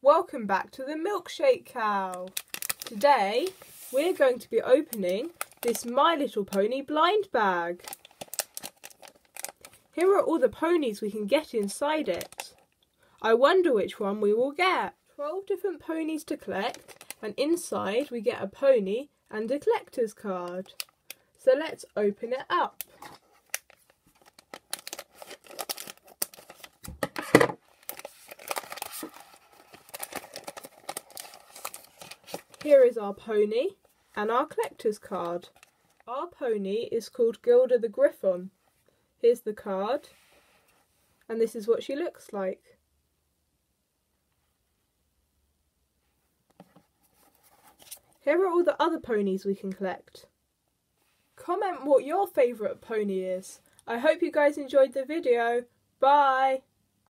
Welcome back to the Milkshake Cow. Today we're going to be opening this My Little Pony blind bag. Here are all the ponies we can get inside it. I wonder which one we will get. 12 different ponies to collect and inside we get a pony and a collector's card. So let's open it up. Here is our pony and our collector's card. Our pony is called Gilda the Griffon. Here's the card and this is what she looks like. Here are all the other ponies we can collect. Comment what your favourite pony is. I hope you guys enjoyed the video. Bye!